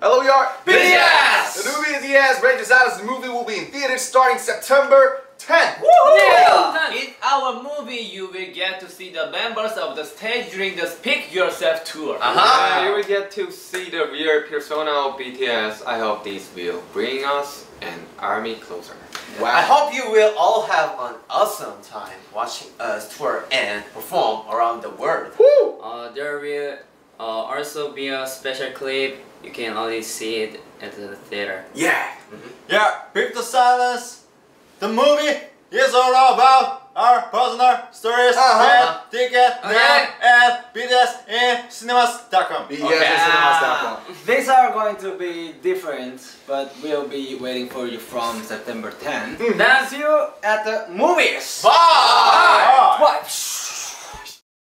Hello, we are BTS! The movie is Yes. Rangers Alice. The movie will be in theaters starting September 10th. Yeah! In our movie, you will get to see the members of the stage during the Speak Yourself tour. Uh, you will get to see the real persona of BTS. I hope this will bring us an army closer. I hope you will all have an awesome time watching us tour and perform around the world. Woo! Uh, there will uh, also be a special clip. You can only see it at the theater. Yeah. Yeah, Break the Silence. The movie is all about our personal stories Uh-huh. and ticket Okay. now at BTS in cinemas.com. BTS.com. These are going to be different, but we'll be waiting for you from September 10. Then see you at the movies. Bye! Bye.